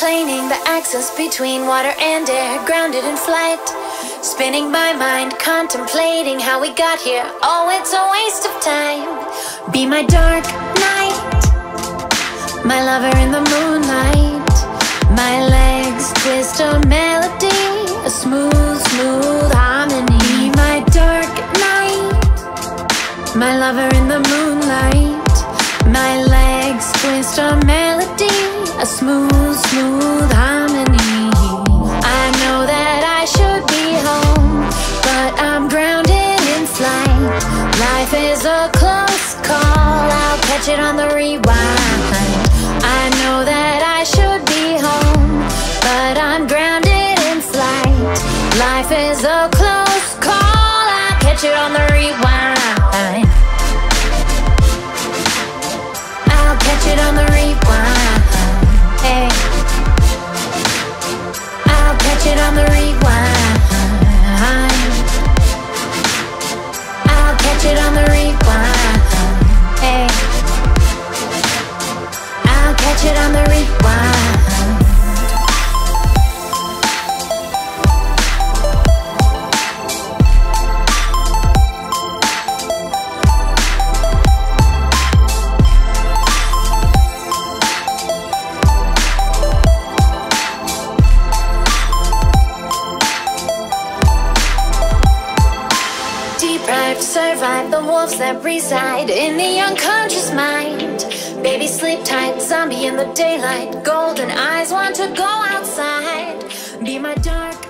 axis between water and air, grounded in flight. Spinning my mind, contemplating how we got here. Oh, it's a waste of time. Be my dark night, my lover in the moonlight. My legs twist a melody, a smooth, smooth harmony. Be my dark night, my lover in the moonlight. My legs twist a melody, a smooth, smooth harmony. I know that I should be home, but I'm grounded in flight. Life is a close call, I'll catch it on the rewind. I know that I should be home, but I'm grounded in flight. Life is a close call, I'll catch it on the Deprived, survive the wolves that reside in the unconscious mind. Baby, sleep tight, zombie in the daylight. Golden eyes want to go outside. Be my dark